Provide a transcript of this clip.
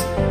you